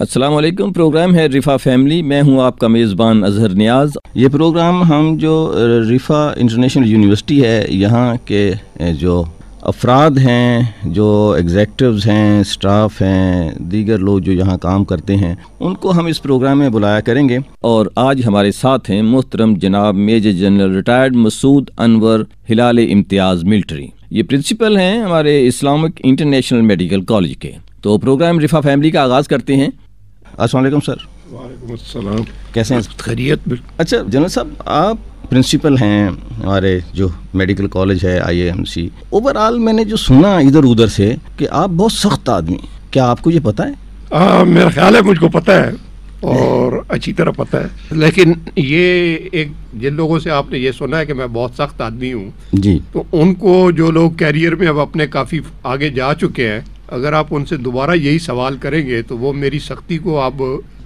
السلام علیکم، پروگرام ہے رفا فیملی، میں ہوں آپ کا میزبان اظہر نیاز۔ یہ پروگرام ہم جو رفا انٹرنیشنل یونیورسٹی ہے، یہاں کے جو افراد ہیں، جو ایگزیکٹوز ہیں اسٹاف ہیں، دیگر لوگ جو یہاں کام کرتے ہیں، ان کو ہم اس پروگرام میں بلایا کریں گے۔ اور آج ہمارے ساتھ ہیں محترم جناب major general retired Masood Anwar Hilal Imtiaz military. یہ پرنسپل ہیں ہمارے اسلامک انٹرنیشنل میڈیکل کالج کے۔ تو پروگرام رفا فیملی کا آغاز کرتے ہیں۔ السلام علیکم سر۔ وعلیکم السلام۔ کیسے ہیں؟ خیریت اچھا جنرل صاحب آپ پرنسپل ہیں ہمارے جو میڈیکل کالج ہے آئی A M C. Over all میں نے جو سنا ادھر ادھر سے کہ آپ بہت سخت آدمی کیا آپ کو یہ پتہ ہے؟ میرا خیال ہے مجھ کو پتہ ہے اور اچھی طرح پتہ ہے۔ لیکن یہ ایک جن لوگوں سے آپ نے یہ سنا ہے کہ میں بہت سخت آدمی ہوں جی۔ تو ان کو جو لوگ کیریئر میں اب اپنے کافی آگے جا چکے ہیں اگر آپ ان سے دوبارہ یہی سوال کریں گے تو وہ میری سختی کو آپ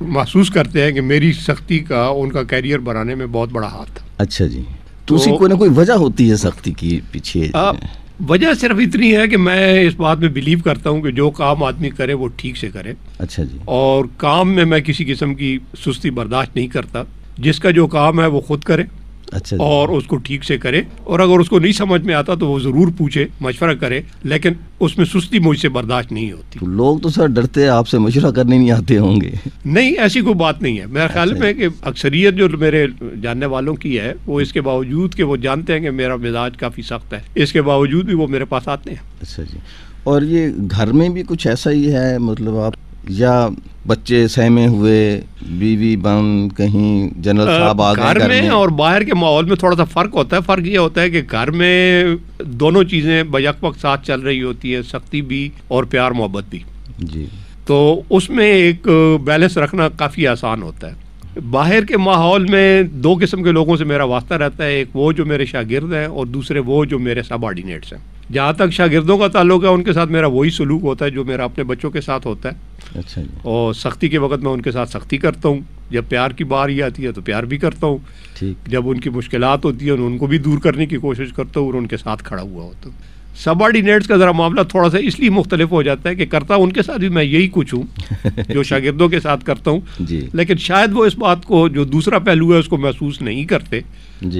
محسوس کرتے ہیں کہ میری سختی کا ان کا کیریئر بنانے میں بہت بڑا ہاتھ تھا اچھا جی۔ تو اسی کوئی نہ کوئی وجہ ہوتی ہے سختی کی پیچھے وجہ صرف اتنی ہے کہ میں اس بات میں بلیو کرتا ہوں کہ جو کام آدمی کرے وہ ٹھیک سے کرے۔ اچھا جی۔ اور کام میں میں کسی قسم کی سستی برداشت نہیں کرتا۔ جس کا جو کام ہے وہ خود کرے۔ اچھا اور اس کو ٹھیک سے کرے۔ اور اگر اس کو نہیں سمجھ میں آتا تو وہ ضرور پوچھے مشورہ کرے لیکن اس میں سستی مجھ سے برداشت نہیں ہوتی۔ تو لوگ تو سر ڈرتے ہیں آپ سے مشورہ کرنے نہیں آتے ہوں گے۔ نہیں ایسی کوئی بات نہیں ہے۔ میرا خیال میں کہ اکثریت جو میرے جاننے والوں کی ہے وہ اس کے باوجود کہ وہ جانتے ہیں کہ میرا مزاج کافی سخت ہے اس کے باوجود بھی وہ میرے پاس آتے ہیں۔ اچھا جی۔ اور یہ گھر میں بھی کچھ ایسا ہی ہے؟ مطلب آپ یا بچے سہمے ہوئے بیوی بن کہیں جنرل صاحب آ گھر میں اور باہر کے ماحول میں تھوڑا سا فرق ہوتا ہے۔ فرق یہ ہوتا ہے کہ گھر میں دونوں چیزیں بیک وقت ساتھ چل رہی ہوتی ہے سختی بھی اور پیار محبت بھی۔ جی۔ تو اس میں ایک بیلنس رکھنا کافی آسان ہوتا ہے۔ باہر کے ماحول میں دو قسم کے لوگوں سے میرا واسطہ رہتا ہے ایک وہ جو میرے شاگرد ہیں اور دوسرے وہ جو میرے سب آرڈینیٹس ہیں۔ جہاں تک شاگردوں کا تعلق ہے ان کے ساتھ میرا وہی سلوک ہوتا ہے جو میرا اپنے بچوں کے ساتھ ہوتا ہے۔ اچھا جی۔ اور سختی کے وقت میں ان کے ساتھ سختی کرتا ہوں۔ جب پیار کی باری آتی ہے تو پیار بھی کرتا ہوں۔ جب ان کی مشکلات ہوتی ہیں ان کو بھی دور کرنے کی کوشش کرتا ہوں اور ان کے ساتھ کھڑا ہوا ہوتا ہوں۔ سب آرڈینیٹس کا ذرا معاملہ تھوڑا سا اس لیے مختلف ہو جاتا ہے کہ کرتا ان کے ساتھ بھی میں یہی کچھ ہوں جو شاگردوں کے ساتھ کرتا ہوں۔ جی۔ لیکن شاید وہ اس بات کو جو دوسرا پہلو ہے اس کو محسوس نہیں کرتے۔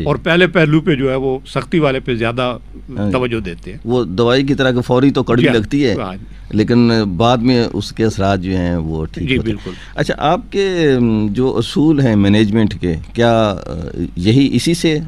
اور پہلے پہلو پہ جو ہے وہ سختی والے پہ زیادہ توجہ دیتے ہیں۔ وہ دوائی کی طرح کہ فوری تو کڑوی جی ہاں، لگتی ہے۔ ہاں۔ لیکن بعد میں اس کے اثرات جو ہیں وہ ٹھیک جی۔ بالکل۔ اچھا آپ کے جو اصول ہیں مینجمنٹ کے کیا یہی اسی سے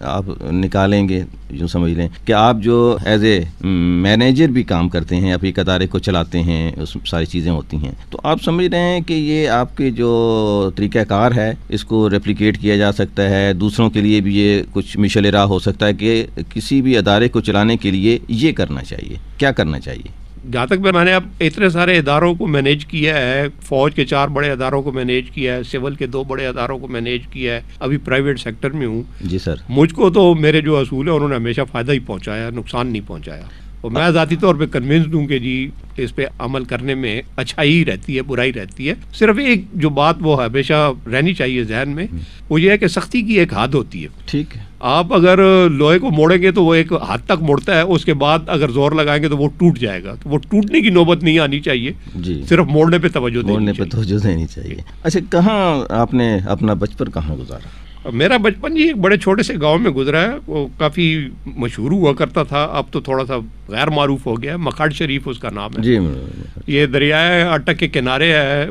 آپ نکالیں گے جو سمجھ لیں کہ آپ جو ایز اے مینیجر بھی کام کرتے ہیں آپ ایک ادارے کو چلاتے ہیں اس ساری چیزیں ہوتی ہیں تو آپ سمجھ رہے ہیں کہ یہ آپ کے جو طریقہ کار ہے اس کو ریپلیکیٹ کیا جا سکتا ہے؟ دوسروں کے لیے بھی یہ کچھ مشل راہ ہو سکتا ہے کہ کسی بھی ادارے کو چلانے کے لیے یہ کرنا چاہیے کیا کرنا چاہیے؟ جہاں تک میں نے اب اتنے سارے اداروں کو مینیج کیا ہے فوج کے چار بڑے اداروں کو مینیج کیا ہے سول کے دو بڑے اداروں کو مینیج کیا ہے ابھی پرائیویٹ سیکٹر میں ہوں۔ جی سر۔ مجھ کو تو میرے جو اصول ہیں انہوں نے ہمیشہ فائدہ ہی پہنچایا نقصان نہیں پہنچایا۔ اور میں ذاتی طور پہ کنوینسڈ ہوں کہ جی اس پہ عمل کرنے میں اچھائی رہتی ہے برائی رہتی ہے۔ صرف ایک جو بات وہ ہمیشہ رہنی چاہیے ذہن میں وہ یہ ہے کہ سختی کی ایک حد ہوتی ہے۔ ٹھیک ہے۔ آپ اگر لوہے کو موڑیں گے تو وہ ایک حد تک مڑتا ہے اس کے بعد اگر زور لگائیں گے تو وہ ٹوٹ جائے گا۔ تو وہ ٹوٹنے کی نوبت نہیں آنی چاہیے۔ جی۔ صرف موڑنے پہ توجہ دینی پہ توجہ دینی چاہیے۔ اچھا کہاں آپ نے اپنا بچپن کہاں گزارا؟ میرا بچپن جی ایک بڑے چھوٹے سے گاؤں میں گزرا ہے وہ کافی مشہور ہوا کرتا تھا۔ اب تو تھوڑا سا غیر معروف ہو گیا ہے مکھاڑ شریف اس کا نام ہے۔ جی یہ دریائے اٹک کے کنارے ہے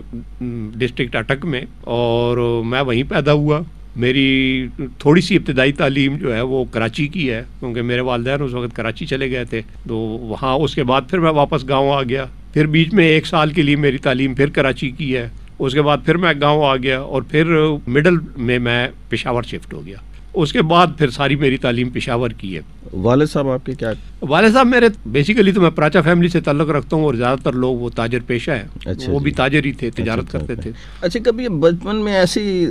ڈسٹرکٹ اٹک میں۔ اور میں وہیں پیدا ہوا۔ میری تھوڑی سی ابتدائی تعلیم جو ہے وہ کراچی کی ہے کیونکہ میرے والدین اس وقت کراچی چلے گئے تھے۔ تو وہاں اس کے بعد پھر میں واپس گاؤں آ گیا۔ پھر بیچ میں ایک سال کے لیے میری تعلیم پھر کراچی کی ہے۔ اس کے بعد پھر میں گاؤں آ گیا اور پھر مڈل میں میں پشاور شفٹ ہو گیا۔ اس کے بعد پھر ساری میری تعلیم پشاور کی ہے۔ والد صاحب آپ کے کیا؟ والد صاحب میرے بیسیکلی تو میں پراچا فیملی سے تعلق رکھتا ہوں اور زیادہ تر لوگ وہ تاجر پیشہ ہیں۔ اچھا وہ جی۔ بھی تاجر ہی تھے تجارت اچھا، کرتے اچھا۔ تھے۔ اچھا کبھی بچپن میں ایسی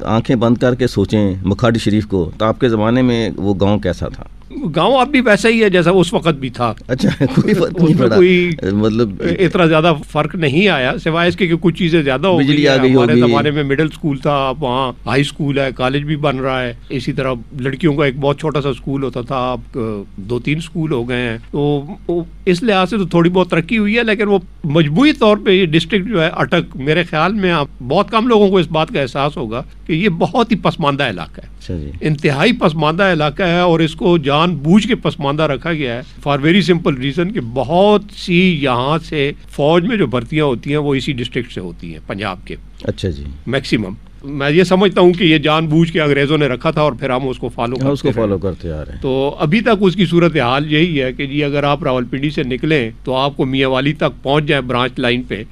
آنکھیں بند کر کے سوچیں مکھاڑی شریف کو تو آپ کے زمانے میں وہ گاؤں کیسا تھا؟ گاؤں اب بھی ویسا ہی ہے جیسا اس وقت بھی تھا۔ اچھا کوئی فرق نہیں پڑا۔ کوئی مطلب اتنا زیادہ فرق نہیں آیا سوائے اس کے کہ کچھ چیزیں زیادہ ہو گئی ہمارے۔ زمانے میں مڈل اسکول تھا اب وہاں ہائی اسکول ہے کالج بھی بن رہا ہے۔ اسی طرح لڑکیوں کا ایک بہت چھوٹا سا اسکول ہوتا تھا۔ اب دو تین اسکول ہو گئے ہیں۔ تو اس لحاظ سے تو تھوڑی بہت ترقی ہوئی ہے لیکن وہ مجموعی طور پہ یہ ڈسٹرکٹ جو ہے اٹک میرے خیال میں آپ بہت کم لوگوں کو اس بات کا احساس ہوگا کہ یہ بہت ہی پسماندہ علاقہ ہے۔ اچھا جی۔ انتہائی پسماندہ علاقہ ہے اور اس کو جان بوجھ کے پسماندہ رکھا گیا ہے فار ویری سمپل ریزن کہ بہت سی یہاں سے فوج میں جو بھرتیاں ہوتی ہیں وہ اسی ڈسٹرکٹ سے ہوتی ہیں پنجاب کے۔ اچھا جی۔ میکسیمم میں یہ سمجھتا ہوں کہ یہ جان بوجھ کے انگریزوں نے رکھا تھا اور پھر ہم اس کو فالو اس کو فالو کرتے آ رہے ہیں۔ تو ابھی تک اس کی صورت حال یہی ہے کہ جی اگر آپ راول پنڈی سے نکلیں تو آپ کو میاں والی تک پہنچ جائیں برانچ لائن پہ۔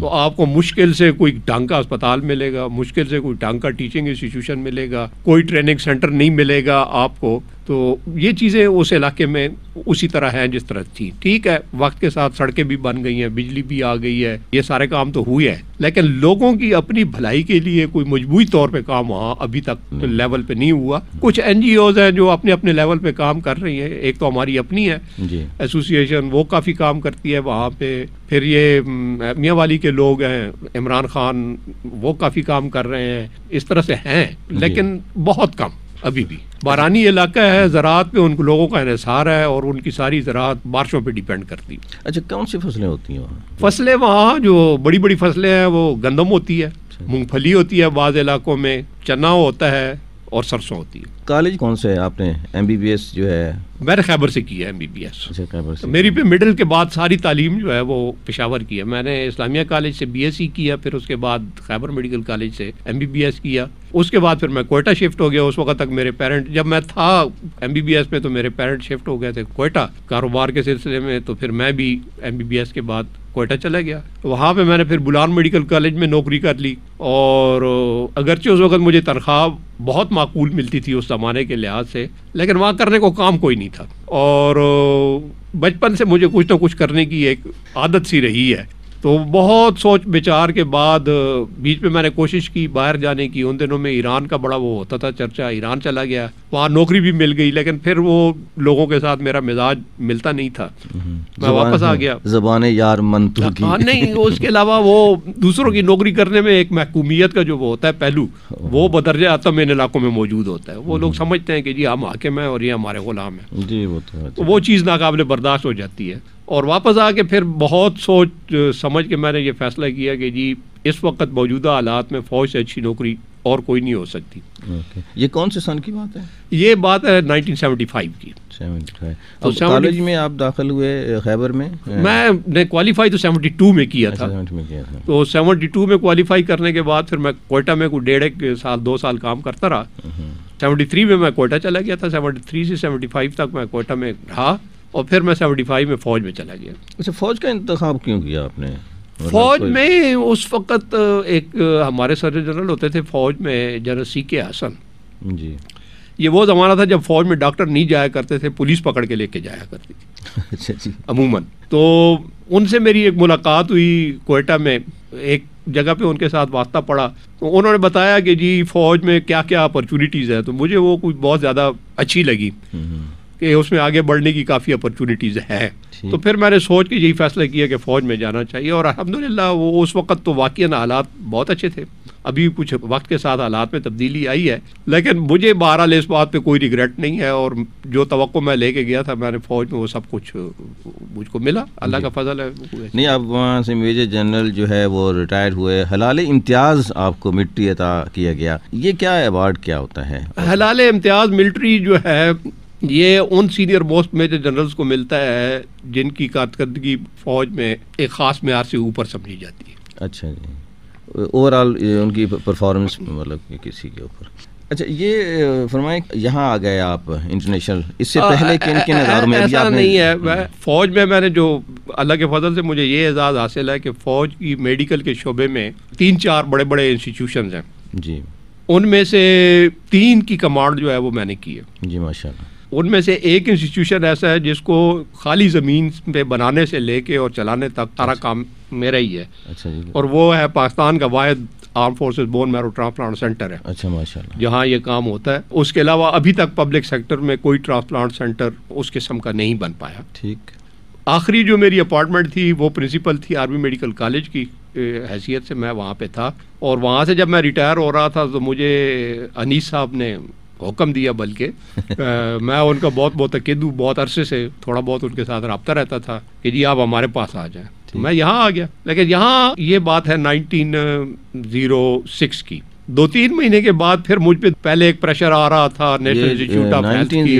تو آپ کو مشکل سے کوئی ڈھنگ کا اسپتال ملے گا مشکل سے کوئی ڈھنگ کا ٹیچنگ انسٹیٹیوشن ملے گا کوئی ٹریننگ سینٹر نہیں ملے گا آپ کو۔ تو یہ چیزیں اس علاقے میں اسی طرح ہیں جس طرح تھی ٹھیک ہے وقت کے ساتھ سڑکیں بھی بن گئی ہیں بجلی بھی آ گئی ہے یہ سارے کام تو ہوئے ہیں لیکن لوگوں کی اپنی بھلائی کے لیے کوئی مجموعی طور پہ کام وہاں ابھی تک لیول پہ نہیں ہوا۔ کچھ این جی اوز ہیں جو اپنے اپنے لیول پہ کام کر رہی ہیں ایک تو ہماری اپنی ہے جی۔ ایسوسیشن وہ کافی کام کرتی ہے وہاں پہ۔ پھر یہ میاں والی کے لوگ ہیں عمران خان وہ کافی کام کر رہے ہیں اس طرح سے ہیں لیکن بہت کم۔ ابھی بھی۔ بارانی علاقہ ہے زراعت پہ ان لوگوں کا انحصار ہے اور ان کی ساری زراعت بارشوں پہ ڈیپینڈ کرتی اچھا کون سی فصلیں ہوتی ہیں وہاں؟ فصلیں وہاں جو بڑی بڑی فصلیں ہیں وہ گندم ہوتی ہے مونگ پھلی ہوتی ہے بعض علاقوں میں چنا ہوتا ہے اور سرسوں ہوتی ہے۔ کالج کون سے آپ نے ایم بی بی ایس جو ہے میں نے خیبر سے کی ہے ایم بی بی ایس۔ اچھا میری پہ مڈل کے بعد ساری تعلیم جو ہے وہ پشاور کی ہے۔ میں نے اسلامیہ کالج سے بی ایس سی کیا پھر اس کے بعد خیبر میڈیکل کالج سے ایم بی بی ایس کیا۔ اس کے بعد پھر میں کوئٹہ شفٹ ہو گیا۔ اس وقت تک میرے پیرنٹ جب میں تھا ایم بی بی ایس میں تو میرے پیرنٹ شفٹ ہو گئے تھے کوئٹہ۔ کاروبار کے سلسلے میں تو پھر میں بھی ایم بی بی ایس کے بعد کوئٹہ چلا گیا۔ وہاں پہ میں نے پھر بلان میڈیکل کالج میں نوکری کر لی۔ اور اگرچہ اس وقت مجھے تنخواہ بہت معقول ملتی تھی اس زمانے کے لحاظ سے لیکن وہاں کرنے کو کام کوئی نہیں۔ تھا۔ اور بچپن سے مجھے کچھ نہ کچھ کرنے کی ایک عادت سی رہی ہے۔ تو بہت سوچ بچار کے بعد بیچ میں میں نے کوشش کی باہر جانے کی ان دنوں میں ایران کا بڑا وہ ہوتا تھا چرچا ایران چلا گیا وہاں نوکری بھی مل گئی لیکن پھر وہ لوگوں کے ساتھ میرا مزاج ملتا نہیں تھا۔ میں واپس آ گیا۔ زبان یار تو کی۔ ہاں نہیں اس کے علاوہ وہ دوسروں کی نوکری کرنے میں ایک محکومیت کا جو وہ ہوتا ہے پہلو وہ بدرجہ آتم ان علاقوں میں موجود ہوتا ہے۔ وہ لوگ سمجھتے ہیں کہ جی ہم حاکم ہیں اور یہ ہمارے غلام ہیں۔ جی وہ تو وہ چیز ناقابل برداشت ہو جاتی ہے۔ اور واپس آ کے پھر بہت سوچ سمجھ کے میں نے یہ فیصلہ کیا کہ جی اس وقت موجودہ حالات میں فوج سے اچھی نوکری اور کوئی نہیں ہو سکتی۔ اوکے۔ یہ کون سے سن کی بات ہے؟ یہ بات ہے نائنٹین سیونٹی فائیو کی۔ سیونٹی تو اب 70 کالج میں آپ داخل ہوئے خیبر میں؟ میں نے کوالیفائی تو سیونٹی ٹو میں کیا تھا۔ 70 میں کیا تھا۔ تو سیونٹی ٹو میں کوالیفائی کرنے کے بعد پھر میں کوئٹہ میں کوئی ڈیڑھ ایک سال دو سال کام کرتا رہا۔ سیونٹی تھری میں میں کوئٹہ چلا گیا تھا۔ سیونٹی تھری سے سیونٹی فائیو تک میں کوئٹہ میں رہا۔ اور پھر میں سیونٹی فائیو میں فوج میں چلا گیا۔ اچھا فوج کا انتخاب کیوں کیا آپ نے؟ مطلب فوج میں اس وقت ایک ہمارے سر جنرل ہوتے تھے فوج میں جنرل سی کے حسن۔ جی۔ یہ وہ زمانہ تھا جب فوج میں ڈاکٹر نہیں جایا کرتے تھے پولیس پکڑ کے لے کے جایا کرتی تھی۔ اچھا جی۔ عموماً۔ تو ان سے میری ایک ملاقات ہوئی کوئٹہ میں ایک جگہ پہ ان کے ساتھ واسطہ پڑا۔ تو انہوں نے بتایا کہ جی فوج میں کیا کیا اپرچونیٹیز ہے تو مجھے وہ کوئی بہت زیادہ اچھی لگی۔ کہ اس میں آگے بڑھنے کی کافی اپرچونیٹیز ہیں۔ تو پھر میں نے سوچ کے یہی فیصلہ کیا کہ فوج میں جانا چاہیے اور الحمدللہ وہ اس وقت تو واقعی حالات بہت اچھے تھے۔ ابھی کچھ وقت کے ساتھ حالات میں تبدیلی آئی ہے۔ لیکن مجھے بہرحال اس بات پہ کوئی ریگریٹ نہیں ہے اور جو توقع میں لے کے گیا تھا میں نے فوج میں وہ سب کچھ مجھ کو ملا۔ اللہ کا فضل ہے نہیں آپ وہاں سے میجر جنرل جو ہے وہ ریٹائر ہوئے۔ حلال امتیاز آپ کو مٹی عطا کیا گیا۔ یہ کیا ایوارڈ کیا ہوتا ہے؟ حلال امتیاز ملٹری جو ہے یہ ان سینئر موسٹ میجر جنرلز کو ملتا ہے جن کی کارکردگی فوج میں ایک خاص معیار سے اوپر سمجھی جاتی ہے۔ اچھا جی۔ اوور آل ان کی پرفارمنس مطلب کسی کے اوپر۔ اچھا یہ فرمائیں یہاں آ گئے آپ انٹرنیشنل اس سے پہلے کن کن اداروں میں ایسا نہیں ہے۔ فوج میں میں نے جو اللہ کے فضل سے مجھے یہ اعزاز حاصل ہے کہ فوج کی میڈیکل کے شعبے میں تین چار بڑے بڑے انسٹیٹیوشنز ہیں۔ جی۔ ان میں سے تین کی کمانڈ جو ہے وہ میں نے کی ہے۔ جی ماشاء اللہ ان میں سے ایک انسٹیٹیوشن ایسا ہے جس کو خالی زمین پہ بنانے سے لے کے اور چلانے تک سارا کام میرا ہی ہے۔ اچھا جی۔ اور وہ ہے پاکستان کا واحد armed forces bone marrow transplant centre ہے۔ اچھا ماشاء اللہ جہاں یہ کام ہوتا ہے۔ اس کے علاوہ ابھی تک پبلک سیکٹر میں کوئی ٹرانسپلانٹ سینٹر اس قسم کا نہیں بن پایا۔ ٹھیک۔ آخری جو میری اپارٹمنٹ تھی وہ پرنسپل تھی آرمی میڈیکل کالج کی حیثیت سے میں وہاں پہ تھا۔ اور وہاں سے جب میں ریٹائر ہو رہا تھا تو مجھے انیس صاحب نے حکم دیا بلکہ میں ان کا بہت بہت عقید ہوں بہت عرصے سے تھوڑا بہت ان کے ساتھ رابطہ رہتا تھا کہ جی آپ ہمارے پاس آ جائیں۔ میں یہاں آ گیا لیکن یہاں یہ بات ہے نائنٹین زیرو سکس کی۔ دو تین مہینے کے بعد پھر مجھ پہ پہلے ایک پریشر آ رہا تھا نیشنل انسٹیٹیوٹ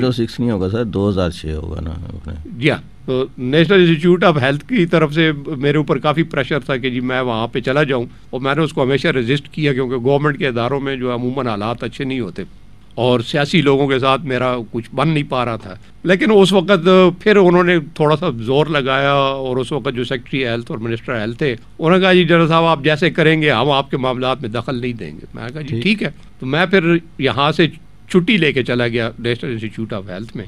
آف سکس نہیں ہوگا سر دو ہزار چھ ہوگا نا جی ہاں تو نیشنل انسٹیٹیوٹ آف ہیلتھ کی طرف سے میرے اوپر کافی پریشر تھا کہ جی میں وہاں پہ چلا جاؤں اور میں نے اس کو ہمیشہ رجسٹ کیا کیونکہ گورنمنٹ کے اداروں میں جو عموماً حالات اچھے نہیں ہوتے۔ اور سیاسی لوگوں کے ساتھ میرا کچھ بن نہیں پا رہا تھا۔ لیکن اس وقت پھر انہوں نے تھوڑا سا زور لگایا اور اس وقت جو سیکٹری ہیلتھ اور منسٹر ہیلتھ تھے انہوں نے کہا جی جنرل صاحب آپ جیسے کریں گے ہم آپ کے معاملات میں دخل نہیں دیں گے۔ میں نے کہا جی ٹھیک ہے۔ تو میں پھر یہاں سے چھٹی لے کے چلا گیا نیشنل انسٹیٹیوٹ آف ہیلتھ میں۔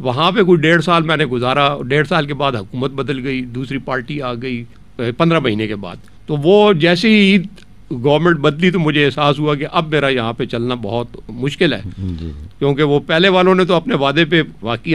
وہاں پہ کوئی ڈیڑھ سال میں نے گزارا۔ ڈیڑھ سال کے بعد حکومت بدل گئی دوسری پارٹی آ گئی پندرہ مہینے کے بعد۔ تو وہ جیسے ہی گورنمنٹ بدلی تو مجھے احساس ہوا کہ اب میرا یہاں پہ چلنا بہت مشکل ہے۔ جی۔ کیونکہ وہ پہلے والوں نے تو اپنے وعدے پہ واقع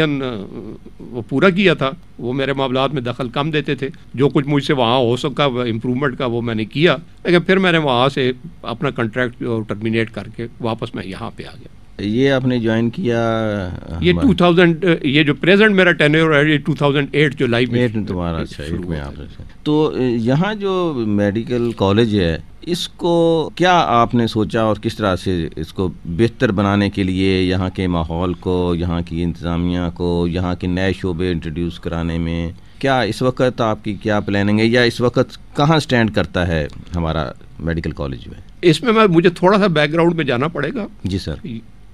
وہ پورا کیا تھا۔ وہ میرے معاملات میں دخل کم دیتے تھے۔ جو کچھ مجھ سے وہاں ہو سکا امپرومنٹ کا وہ میں نے کیا۔ لیکن پھر میں نے وہاں سے اپنا کنٹریکٹ ٹرمینیٹ کر کے واپس میں یہاں پہ آ گیا۔ یہ آپ نے جوائن کیا یہ ٹو تھاؤزینڈ یہ جو پریزنٹ میرا ٹینیور ہے یہ ٹو تھاؤزینڈ ایٹ جو لائف میں تمہارا اچھا ایٹ میں آپ تو یہاں جو میڈیکل کالج ہے اس کو کیا آپ نے سوچا اور کس طرح سے اس کو بہتر بنانے کے لیے یہاں کے ماحول کو یہاں کی انتظامیہ کو یہاں کے نئے شعبے انٹروڈیوس کرانے میں؟ کیا اس وقت آپ کی کیا پلاننگ ہے یا اس وقت کہاں اسٹینڈ کرتا ہے ہمارا میڈیکل کالج میں؟ اس میں مجھے تھوڑا سا بیک گراؤنڈ میں جانا پڑے گا۔ جی سر۔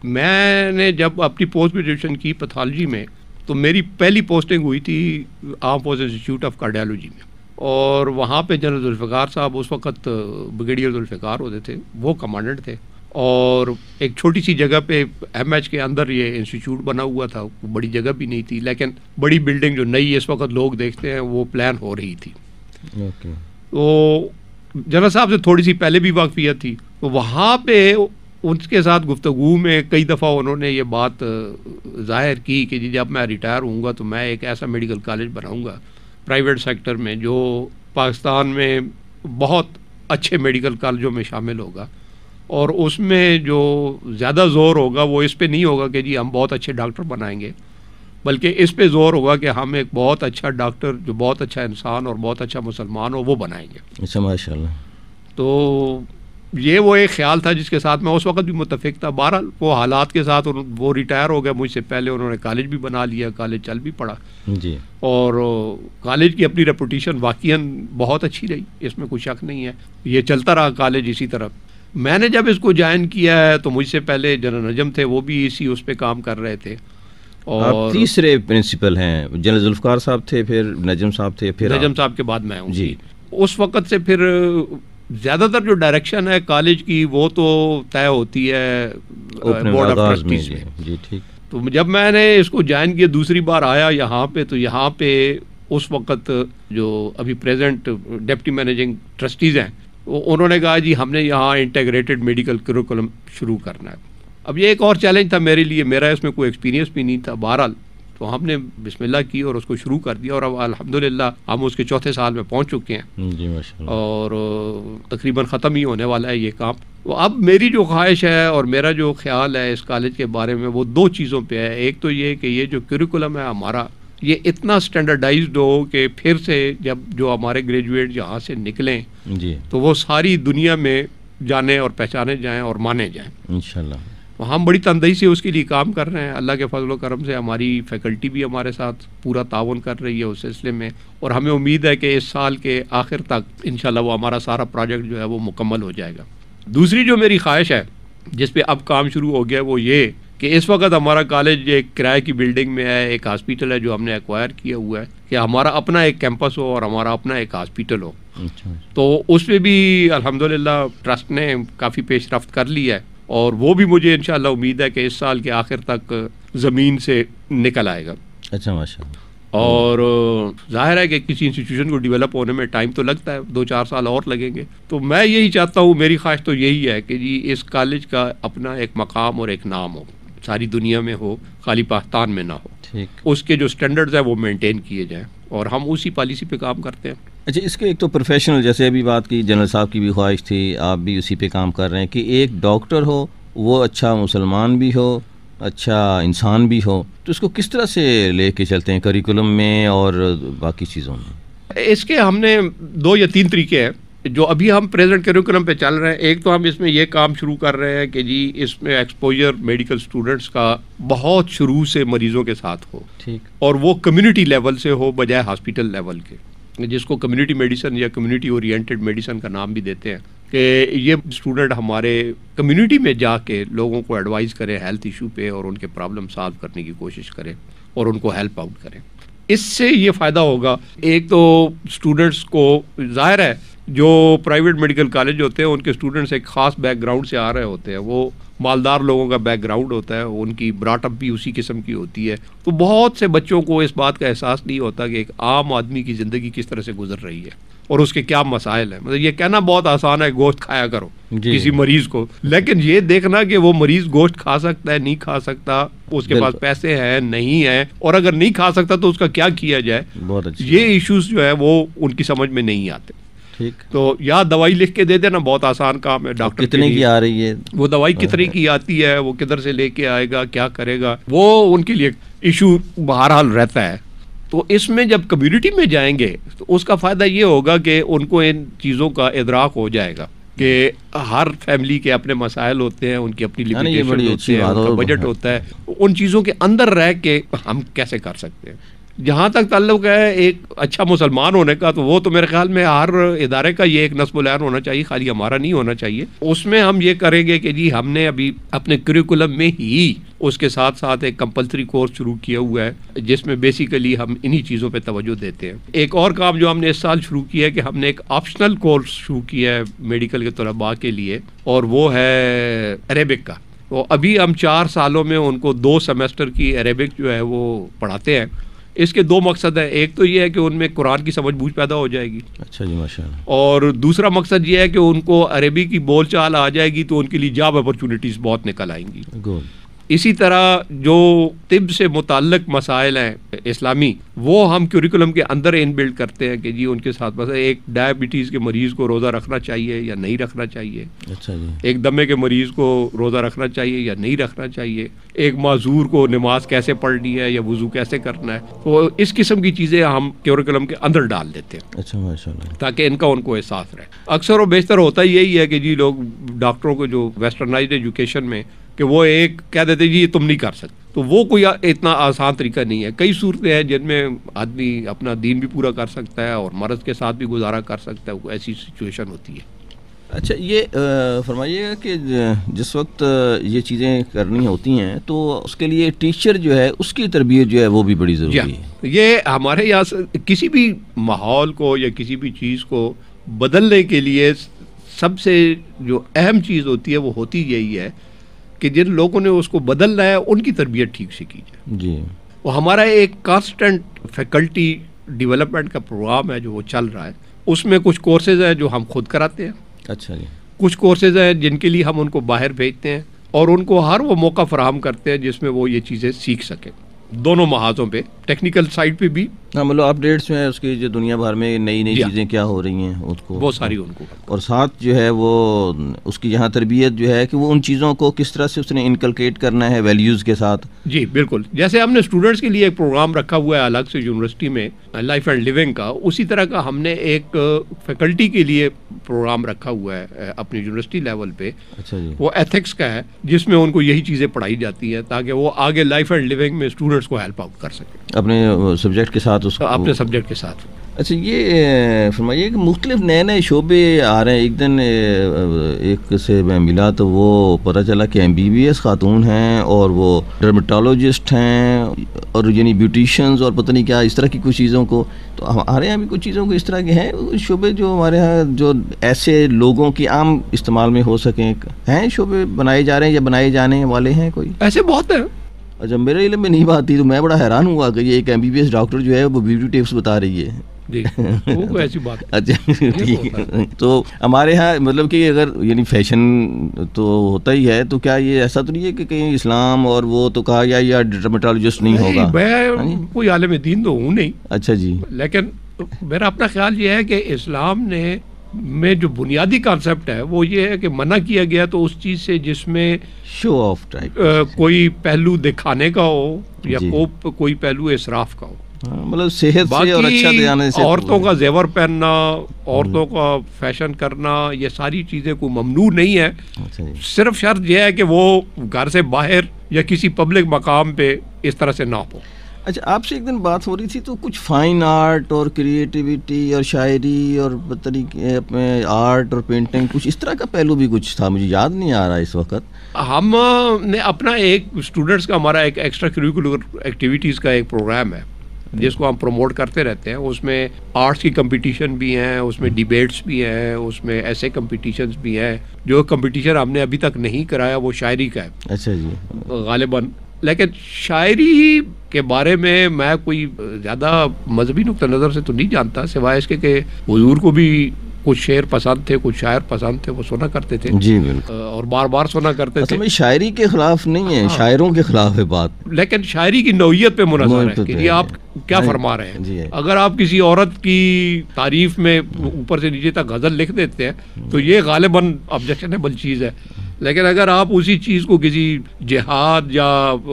میں نے جب اپنی پوسٹ گریجویشن کی پیتھالوجی میں تو میری پہلی پوسٹنگ ہوئی تھی arm force institute of cardiology میں۔ اور وہاں پہ جنرل ذوالفقار صاحب اس وقت بریگیڈیئر ذوالفقار ہوتے تھے وہ کمانڈنٹ تھے۔ اور ایک چھوٹی سی جگہ پہ ایم ایچ کے اندر یہ انسٹیٹیوٹ بنا ہوا تھا۔ بڑی جگہ بھی نہیں تھی لیکن بڑی بلڈنگ جو نئی اس وقت لوگ دیکھتے ہیں وہ پلان ہو رہی تھی۔ تو جنرل صاحب سے تھوڑی سی پہلے بھی واقفیت تھی۔ تو وہاں پہ ان کے ساتھ گفتگو میں کئی دفعہ انہوں نے یہ بات ظاہر کی کہ جی جب میں ریٹائر ہوں گا تو میں ایک ایسا میڈیکل کالج بناؤں گا پرائیویٹ سیکٹر میں جو پاکستان میں بہت اچھے میڈیکل کالجوں میں شامل ہوگا۔ اور اس میں جو زیادہ زور ہوگا وہ اس پہ نہیں ہوگا کہ جی ہم بہت اچھے ڈاکٹر بنائیں گے بلکہ اس پہ زور ہوگا کہ ہم ایک بہت اچھا ڈاکٹر جو بہت اچھا انسان اور بہت اچھا مسلمان ہو وہ بنائیں گے۔ اچھا ماشاء اللہ تو یہ وہ ایک خیال تھا جس کے ساتھ میں اس وقت بھی متفق تھا۔ بہرحال وہ حالات کے ساتھ وہ ریٹائر ہو گیا مجھ سے پہلے انہوں نے کالج بھی بنا لیا کالج چل بھی پڑا۔ جی۔ اور کالج کی اپنی ریپوٹیشن واقع بہت اچھی رہی۔ اس میں کوئی شک نہیں ہے۔ یہ چلتا رہا کالج اسی طرح میں نے جب اس کو جوائن کیا ہے تو مجھ سے پہلے جنرل نجم تھے وہ بھی اسی اس پہ کام کر رہے تھے۔ اور تیسرے پرنسپل ہیں۔ جنرل ذوالفقار صاحب تھے پھر نجم صاحب تھے پھر نجم صاحب کے بعد میں ہوں۔ جی۔ اس وقت سے پھر زیادہ تر جو ڈائریکشن ہے کالج کی وہ تو طے ہوتی ہے بورڈ آف جی ٹھیک۔ تو جب میں نے اس کو جوائن کیا دوسری بار آیا یہاں پہ تو یہاں پہ اس وقت جو ابھی پریزنٹ ڈپٹی مینیجنگ ٹرسٹیز ہیں انہوں نے کہا جی ہم نے یہاں انٹیگریٹڈ میڈیکل کریکولم شروع کرنا ہے۔ اب یہ ایک اور چیلنج تھا میرے لیے میرا اس میں کوئی ایکسپیرینس بھی نہیں تھا۔ بہرحال تو ہم نے بسم اللہ کی اور اس کو شروع کر دیا اور اب الحمد للہ ہم اس کے چوتھے سال میں پہنچ چکے ہیں۔ جی اور تقریباً ختم ہی ہونے والا ہے یہ کام۔ اب میری جو خواہش ہے اور میرا جو خیال ہے اس کالج کے بارے میں وہ دو چیزوں پہ ہے۔ ایک تو یہ کہ یہ جو کریکولم ہے ہمارا یہ اتنا اسٹینڈرڈائزڈ ہو کہ پھر سے جب جو ہمارے گریجویٹ یہاں سے نکلیں جی۔ تو وہ ساری دنیا میں جانے اور پہچانے جائیں اور مانے جائیں۔ انشاءاللہ۔ ہم بڑی تندہی سے اس کے لیے کام کر رہے ہیں۔ اللہ کے فضل و کرم سے ہماری فیکلٹی بھی ہمارے ساتھ پورا تعاون کر رہی ہے اس سلسلے میں اور ہمیں امید ہے کہ اس سال کے آخر تک انشاءاللہ وہ ہمارا سارا پروجیکٹ جو ہے وہ مکمل ہو جائے گا۔ دوسری جو میری خواہش ہے جس پہ اب کام شروع ہو گیا وہ یہ کہ اس وقت ہمارا کالج ایک کرائے کی بلڈنگ میں ہے ایک ہاسپیٹل ہے جو ہم نے ایکوائر کیا ہوا ہے کہ ہمارا اپنا ایک کیمپس ہو اور ہمارا اپنا ایک ہاسپیٹل ہو۔ اچھا۔ تو اس پہ بھی الحمد للہ ٹرسٹ نے کافی پیش رفت کر لی ہے۔ اور وہ بھی مجھے انشاءاللہ امید ہے کہ اس سال کے آخر تک زمین سے نکل آئے گا۔ اچھا ماشاء اور ظاہر ہے کہ کسی انسٹیٹیوشن کو ڈیولپ ہونے میں ٹائم تو لگتا ہے دو چار سال اور لگیں گے۔ تو میں یہی چاہتا ہوں میری خواہش تو یہی ہے کہ جی اس کالج کا اپنا ایک مقام اور ایک نام ہو ساری دنیا میں ہو خالی پاکستان میں نہ ہو۔ اس کے جو اسٹینڈرڈز ہیں وہ مینٹین کیے جائیں اور ہم اسی پالیسی پہ کام کرتے ہیں۔ اچھا اس کے ایک تو پروفیشنل جیسے ابھی بات کی جنرل صاحب کی بھی خواہش تھی آپ بھی اسی پہ کام کر رہے ہیں کہ ایک ڈاکٹر ہو وہ اچھا مسلمان بھی ہو اچھا انسان بھی ہو تو اس کو کس طرح سے لے کے چلتے ہیں کریکولم میں اور باقی چیزوں میں؟ اس کے ہم نے دو یا تین طریقے ہیں جو ابھی ہم پریزنٹ کریکولم پہ چل رہے ہیں۔ ایک تو ہم اس میں یہ کام شروع کر رہے ہیں کہ جی اس میں ایکسپوجر میڈیکل اسٹوڈنٹس کا بہت شروع سے مریضوں کے ساتھ ہو ٹھیک۔ اور وہ کمیونٹی لیول سے ہو بجائے ہاسپٹل لیول کے۔ جس کو کمیونٹی میڈیسن یا کمیونٹی اورینٹیڈ میڈیسن کا نام بھی دیتے ہیں کہ یہ اسٹوڈنٹ ہمارے کمیونٹی میں جا کے لوگوں کو ایڈوائز کرے ہیلتھ ایشو پہ اور ان کے پرابلم سالو کرنے کی کوشش کرے اور ان کو ہیلپ آؤٹ کریں اس سے یہ فائدہ ہوگا۔ ایک تو اسٹوڈنٹس کو ظاہر ہے جو پرائیویٹ میڈیکل کالج ہوتے ہیں، ان کے اسٹوڈنٹس ایک خاص بیک گراؤنڈ سے آ رہے ہوتے ہیں۔ وہ مالدار لوگوں کا بیک گراؤنڈ ہوتا ہے ان کی براٹ اپ بھی اسی قسم کی ہوتی ہے۔ تو بہت سے بچوں کو اس بات کا احساس نہیں ہوتا کہ ایک عام آدمی کی زندگی کس طرح سے گزر رہی ہے اور اس کے کیا مسائل ہیں۔ مطلب یہ کہنا بہت آسان ہے گوشت کھایا کرو جی۔ کسی مریض کو۔ لیکن یہ دیکھنا کہ وہ مریض گوشت کھا سکتا ہے نہیں کھا سکتا اس کے پاس۔ پیسے ہیں نہیں ہیں اور اگر نہیں کھا سکتا تو اس کا کیا کیا جائے؟ یہ ایشوز جو ہے وہ ان کی سمجھ میں نہیں آتے۔ ٹھیک. تو یا دوائی لکھ کے دے دینا بہت آسان کام ہے ڈاکٹر کتنے۔ کی آ رہی ہے؟ وہ دوائی کتنے کی آتی ہے وہ کدھر سے لے کے آئے گا کیا کرے گا؟ وہ ان کے لیے ایشو بہرحال رہتا ہے۔ تو اس میں جب کمیونٹی میں جائیں گے تو اس کا فائدہ یہ ہوگا کہ ان کو ان چیزوں کا ادراک ہو جائے گا کہ ہر فیملی کے اپنے مسائل ہوتے ہیں ان کی اپنی یعنی limitation بڑی ہوتی ہے ان کا بجٹ ہوتا ہے۔ ان چیزوں کے اندر رہ کے ہم کیسے کر سکتے ہیں؟ جہاں تک تعلق ہے، ایک اچھا مسلمان ہونے کا، تو وہ تو میرے خیال میں ہر ادارے کا یہ ایک نصب العین ہونا چاہیے، خالی ہمارا نہیں ہونا چاہیے۔ اس میں ہم یہ کریں گے کہ جی ہم نے ابھی اپنے کریکولم میں ہی اس کے ساتھ ساتھ ایک کمپلسری کورس شروع کیا ہوا ہے، جس میں بیسیکلی ہم انہی چیزوں پہ توجہ دیتے ہیں۔ ایک اور کام جو ہم نے اس سال شروع کیا ہے کہ ہم نے ایک آپشنل کورس شروع کیا ہے میڈیکل کے طلباء کے لیے، اور وہ ہے عربک کا۔ تو ابھی ہم چار سالوں میں ان کو دو سیمسٹر کی عربک جو ہے وہ پڑھاتے ہیں۔ اس کے دو مقصد ہیں۔ ایک تو یہ ہے کہ ان میں قرآن کی سمجھ بوجھ پیدا ہو جائے گی۔ اچھا جی ماشاء اللہ۔ اور دوسرا مقصد یہ ہے کہ ان کو عربی کی بول چال آ جائے گی تو ان کے لیے جاب اپرچونیٹیز بہت نکل آئیں گی۔ اسی طرح جو طب سے متعلق مسائل ہیں اسلامی وہ ہم کیوریکولم کے اندر ان بلڈ کرتے ہیں کہ جی ان کے ساتھ مثلا ایک ڈائبٹیز کے مریض کو روزہ رکھنا چاہیے یا نہیں رکھنا چاہیے۔ اچھا جی۔ ایک دمے کے مریض کو روزہ رکھنا چاہیے یا نہیں رکھنا چاہیے۔ ایک معذور کو نماز کیسے پڑھنی ہے یا وضو کیسے کرنا ہے۔ تو اس قسم کی چیزیں ہم کیوریکولم کے اندر ڈال دیتے ہیں۔ اچھا ماشاء اللہ۔ تاکہ ان کا ان کو احساس رہے۔ اکثر و بیشتر ہوتا یہی ہے کہ جی لوگ ڈاکٹروں کو جو ویسٹرنائزڈ ایجوکیشن میں کہ وہ ایک کہہ دیتے جی یہ تم نہیں کر سکتے۔ تو وہ کوئی اتنا آسان طریقہ نہیں ہے۔ کئی صورتیں ہیں جن میں آدمی اپنا دین بھی پورا کر سکتا ہے اور مرض کے ساتھ بھی گزارا کر سکتا ہے۔ وہ ایسی سچویشن ہوتی ہے۔ اچھا یہ فرمائیے گا کہ جس وقت یہ چیزیں کرنی ہوتی ہیں تو اس کے لیے ٹیچر جو ہے اس کی تربیت جو ہے وہ بھی بڑی ضروری ہے۔ یہ ہمارے یہاں کسی بھی ماحول کو یا کسی بھی چیز کو بدلنے کے لیے سب سے جو اہم چیز ہوتی ہے وہ ہوتی یہی ہے کہ جن لوگوں نے اس کو بدلنا ہے ان کی تربیت ٹھیک سے کی جائے۔ جی۔ وہ ہمارا ایک کانسٹنٹ فیکلٹی ڈیولپمنٹ کا پروگرام ہے جو وہ چل رہا ہے۔ اس میں کچھ کورسز ہیں جو ہم خود کراتے ہیں۔ اچھا جی۔ کچھ کورسز ہیں جن کے لیے ہم ان کو باہر بھیجتے ہیں اور ان کو ہر وہ موقع فراہم کرتے ہیں جس میں وہ یہ چیزیں سیکھ سکیں۔ دونوں محاذوں پہ ٹیکنیکل سائڈ پہ بھی۔ ہاں مطلب اپڈیٹس میں اس کی جو دنیا بھر میں نئی نئی جی ہاں۔ چیزیں کیا ہو رہی ہیں اس کو۔ بہت ساری ان کو۔ اور ساتھ جو ہے وہ اس کی یہاں تربیت جو ہے کہ وہ ان چیزوں کو کس طرح سے اس نے انکلکیٹ کرنا ہے ویلیوز کے ساتھ۔ جی بالکل۔ جیسے ہم نے اسٹوڈنٹس کے لیے ایک پروگرام رکھا ہوا ہے الگ سے یونیورسٹی میں لائف اینڈ لیونگ کا اسی طرح کا ہم نے ایک فیکلٹی کے لیے پروگرام رکھا ہوا ہے اپنی یونیورسٹی لیول پہ۔ اچھا جی۔ وہ ایتھکس کا ہے جس میں ان کو یہی چیزیں پڑھائی جاتی ہیں تاکہ وہ آگے لائف اینڈ لیونگ میں اسٹوڈنٹس کو ہیلپ آؤٹ کر سکیں اپنے سبجیکٹ کے ساتھ اس کو اپنے سبجیکٹ کے ساتھ۔ اچھا یہ فرمائیے کہ مختلف نئے نئے شعبے آ رہے ہیں۔ ایک دن ایک سے میں ملا تو وہ پتہ چلا کہ ایم بی بی ایس خاتون ہیں اور وہ ڈرمیٹالوجسٹ ہیں اور یعنی بیوٹیشنز اور پتہ نہیں کیا اس طرح کی کچھ چیزوں کو۔ تو ہمارے یہاں بھی کچھ چیزوں کو اس طرح کے ہیں۔ شعبے جو ہمارے یہاں جو ایسے لوگوں کی عام استعمال میں ہو سکیں ہیں شعبے بنائے جا رہے ہیں یا بنائے جانے والے ہیں کوئی؟ ایسے بہت ہیں۔ اچھا میرے علم میں نہیں بات تھی تو میں بڑا حیران ہوا کہ یہ ایک M B B S doctor جو ہے وہ ویڈیو ٹیپس بتا رہی ہے۔ جی اچھا تو ہمارے ہاں مطلب کہ اگر یعنی فیشن تو ہوتا ہی ہے تو کیا یہ ایسا تو نہیں ہے کہ کہیں اسلام اور وہ تو کہا یا یا ڈرمیٹالوجسٹ نہیں ہوگا؟ میں کوئی عالم دین تو ہوں نہیں۔ اچھا جی۔ لیکن میرا اپنا خیال یہ ہے کہ اسلام نے میں جو بنیادی کانسیپٹ ہے وہ یہ ہے کہ منع کیا گیا تو اس چیز سے جس میں شو آف ٹائپ کوئی پہلو دکھانے کا ہو یا جی۔ کوئی پہلو اسراف کا ہو۔ ہاں، مطلب صحت سے اور اچھا سے عورتوں کا زیور پہننا عورتوں کا فیشن کرنا یہ ساری چیزیں کوئی ممنوع نہیں ہے۔ اچھا جی۔ صرف شرط یہ ہے کہ وہ گھر سے باہر یا کسی پبلک مقام پہ اس طرح سے نہ ہو۔ اچھا آپ سے ایک دن بات ہو رہی تھی تو کچھ فائن آرٹ اور کریٹیوٹی اور شاعری اور طریقے آرٹ اور پینٹنگ کچھ اس طرح کا پہلو بھی کچھ تھا؟ مجھے یاد نہیں آ رہا اس وقت۔ ہم نے اپنا ایک اسٹوڈنٹس کا ہمارا ایک ایکسٹرا کریکولر ایکٹیویٹیز کا ایک پروگرام ہے جس کو ہم پروموٹ کرتے رہتے ہیں۔ اس میں آرٹس کی کمپٹیشن بھی ہیں اس میں ڈیبیٹس بھی ہیں اس میں ایسے کمپٹیشنس بھی ہیں۔ جو کمپٹیشن ہم نے ابھی تک نہیں کرایا وہ شاعری کا ہے۔ اچھا جی۔ غالباً لیکن شاعری کے بارے میں میں کوئی زیادہ مذہبی نقطہ نظر سے تو نہیں جانتا سوائے اس کے کہ حضور کو بھی کچھ شعر پسند تھے کچھ شاعر پسند تھے وہ سنا کرتے تھے۔ جی بالکل۔ اور بار بار سنا کرتے تھے۔ میں شاعری کے خلاف نہیں ہے شاعروں کے خلاف ہے بات۔ لیکن شاعری کی نوعیت پہ منحصر ہے کہ یہ آپ کیا فرما رہے ہیں۔ اگر آپ کسی عورت کی تعریف میں اوپر سے نیچے تک غزل لکھ دیتے ہیں تو یہ غالباً آبجیکشنیبل چیز ہے۔ لیکن اگر آپ اسی چیز کو کسی جہاد یا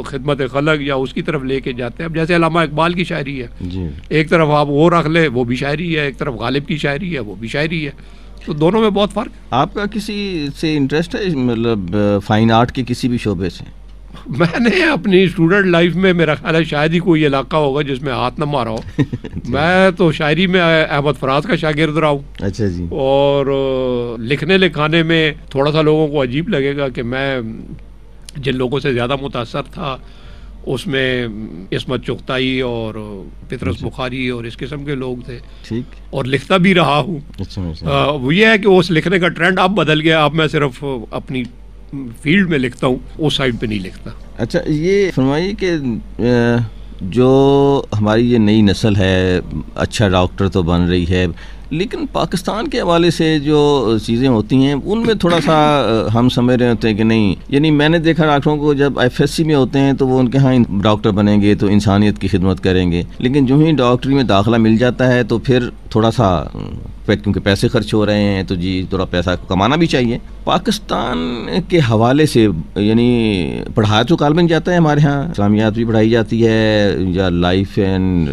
خدمت خلق یا اس کی طرف لے کے جاتے ہیں اب جیسے علامہ اقبال کی شاعری ہے جی۔ ایک طرف آپ وہ رکھ لیں وہ بھی شاعری ہے ایک طرف غالب کی شاعری ہے وہ بھی شاعری ہے تو دونوں میں بہت فرق آپ کا کسی سے انٹرسٹ ہے؟ مطلب فائن آرٹ کے کسی بھی شعبے سے؟ میں نے اپنی اسٹوڈنٹ لائف میں میرا خیال ہے شاید ہی کوئی علاقہ ہوگا جس میں ہاتھ نہ مارا ہو۔ میں تو شاعری میں احمد فراز کا شاگرد رہا ہوں۔ اچھا جی۔ اور لکھنے لکھانے میں تھوڑا سا لوگوں کو عجیب لگے گا کہ میں جن لوگوں سے زیادہ متاثر تھا اس میں عصمت چغتائی اور پترس بخاری اور اس قسم کے لوگ تھے۔ ٹھیک۔ اور لکھتا بھی رہا ہوں۔ وہ یہ ہے کہ اس لکھنے کا ٹرینڈ اب بدل گیا اب میں صرف اپنی فیلڈ میں لکھتا ہوں اس سائڈ پہ نہیں لکھتا۔ اچھا یہ فرمائیے کہ جو ہماری یہ نئی نسل ہے اچھا ڈاکٹر تو بن رہی ہے، لیکن پاکستان کے حوالے سے جو چیزیں ہوتی ہیں، ان میں تھوڑا سا ہم سمجھ رہے ہوتے ہیں کہ نہیں۔ یعنی میں نے دیکھا ڈاکٹروں کو، جب ایف ایس سی میں ہوتے ہیں، تو وہ ان کے ہاں ڈاکٹر بنیں گے، تو انسانیت کی خدمت کریں گے۔ لیکن جو ہی ڈاکٹری میں داخلہ مل جاتا ہے، تو پھر تھوڑا سا کیونکہ پیسے خرچ ہو رہے ہیں تو جی تھوڑا پیسہ کمانا بھی چاہیے۔ پاکستان کے حوالے سے یعنی پڑھایا تو کال جاتا ہے ہمارے ہاں اسلامیات بھی پڑھائی جاتی ہے یا لائف اینڈ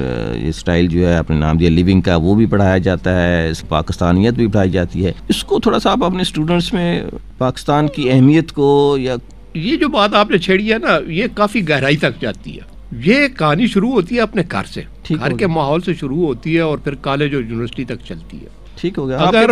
اسٹائل جو ہے اپنے نام دیا لیونگ کا وہ بھی پڑھایا جاتا ہے پاکستانیت بھی پڑھائی جاتی ہے۔ اس کو تھوڑا سا آپ اپنے اسٹوڈنٹس میں پاکستان کی اہمیت کو یا یہ جو بات آپ نے چھیڑی ہے نا یہ کافی گہرائی تک جاتی ہے۔ یہ کہانی شروع ہوتی ہے اپنے گھر سے۔ گھر کے ماحول سے شروع ہوتی ہے اور پھر کالج اور یونیورسٹی تک چلتی ہے۔ ٹھیک ہو گیا۔ اگر